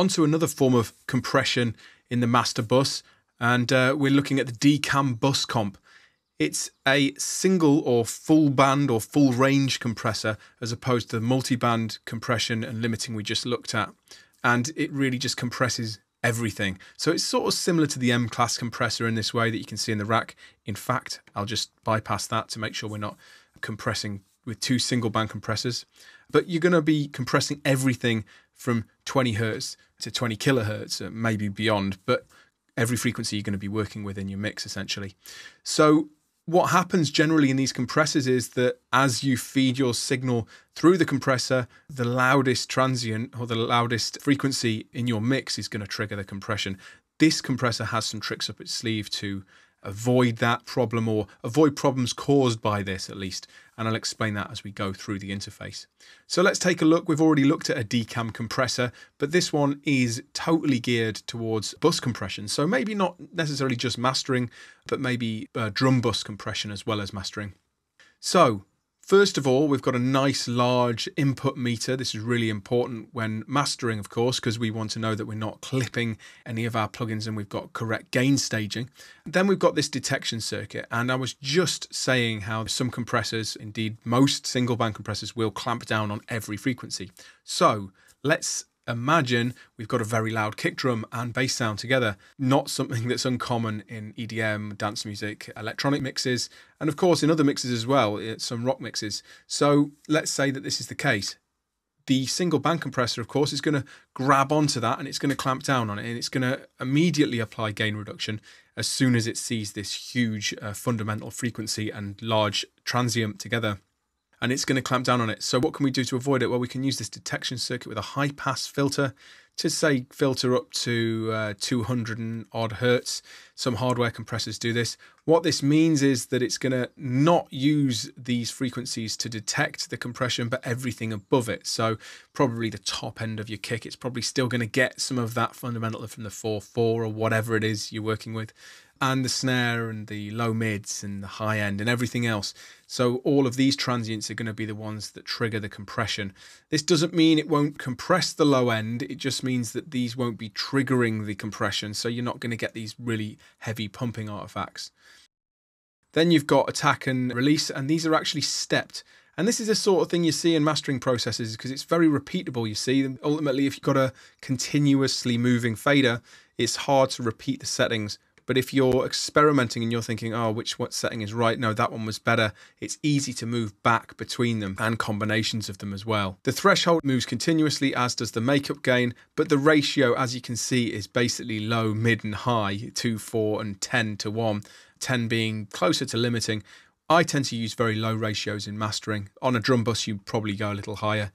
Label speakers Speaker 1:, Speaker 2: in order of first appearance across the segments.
Speaker 1: onto another form of compression in the master bus, and uh, we're looking at the DCAM bus comp. It's a single or full band or full range compressor as opposed to the multi band compression and limiting we just looked at. And it really just compresses everything. So it's sort of similar to the M class compressor in this way that you can see in the rack. In fact, I'll just bypass that to make sure we're not compressing with two single band compressors. But you're going to be compressing everything from 20 hertz to 20 kilohertz, uh, maybe beyond, but every frequency you're going to be working with in your mix essentially. So what happens generally in these compressors is that as you feed your signal through the compressor, the loudest transient or the loudest frequency in your mix is going to trigger the compression. This compressor has some tricks up its sleeve to avoid that problem or avoid problems caused by this at least. And I'll explain that as we go through the interface. So let's take a look. We've already looked at a DCAM compressor, but this one is totally geared towards bus compression. So maybe not necessarily just mastering, but maybe uh, drum bus compression as well as mastering. So First of all, we've got a nice large input meter. This is really important when mastering, of course, because we want to know that we're not clipping any of our plugins and we've got correct gain staging. Then we've got this detection circuit. And I was just saying how some compressors, indeed most single band compressors, will clamp down on every frequency. So let's imagine we've got a very loud kick drum and bass sound together. Not something that's uncommon in EDM, dance music, electronic mixes, and of course in other mixes as well, some rock mixes. So let's say that this is the case. The single band compressor, of course, is going to grab onto that and it's going to clamp down on it and it's going to immediately apply gain reduction as soon as it sees this huge uh, fundamental frequency and large transient together and it's going to clamp down on it. So what can we do to avoid it? Well, we can use this detection circuit with a high pass filter to say filter up to uh, 200 and odd hertz. Some hardware compressors do this. What this means is that it's going to not use these frequencies to detect the compression, but everything above it. So probably the top end of your kick, it's probably still going to get some of that fundamental from the 4-4 or whatever it is you're working with and the snare and the low mids and the high end and everything else. So all of these transients are going to be the ones that trigger the compression. This doesn't mean it won't compress the low end. It just means that these won't be triggering the compression. So you're not going to get these really heavy pumping artifacts. Then you've got attack and release, and these are actually stepped. And this is the sort of thing you see in mastering processes because it's very repeatable. You see, ultimately, if you've got a continuously moving fader, it's hard to repeat the settings but if you're experimenting and you're thinking, oh, which what setting is right? No, that one was better. It's easy to move back between them and combinations of them as well. The threshold moves continuously, as does the makeup gain, but the ratio, as you can see, is basically low, mid, and high 2, 4, and 10 to 1. 10 being closer to limiting. I tend to use very low ratios in mastering. On a drum bus, you probably go a little higher.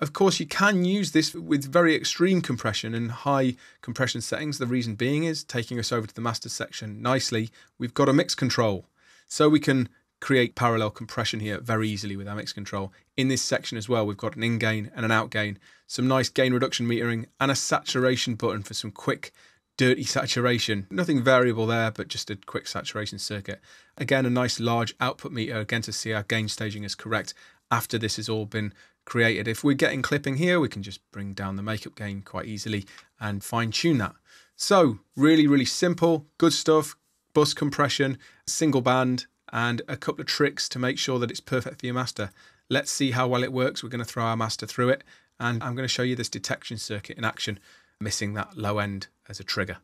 Speaker 1: Of course, you can use this with very extreme compression and high compression settings. The reason being is taking us over to the master section nicely, we've got a mix control. So we can create parallel compression here very easily with our mix control. In this section as well, we've got an in gain and an out gain, some nice gain reduction metering, and a saturation button for some quick dirty saturation. Nothing variable there, but just a quick saturation circuit. Again, a nice large output meter, again to see our gain staging is correct after this has all been created. If we're getting clipping here, we can just bring down the makeup gain quite easily and fine tune that. So really, really simple, good stuff, bus compression, single band, and a couple of tricks to make sure that it's perfect for your master. Let's see how well it works. We're going to throw our master through it, and I'm going to show you this detection circuit in action, missing that low end as a trigger.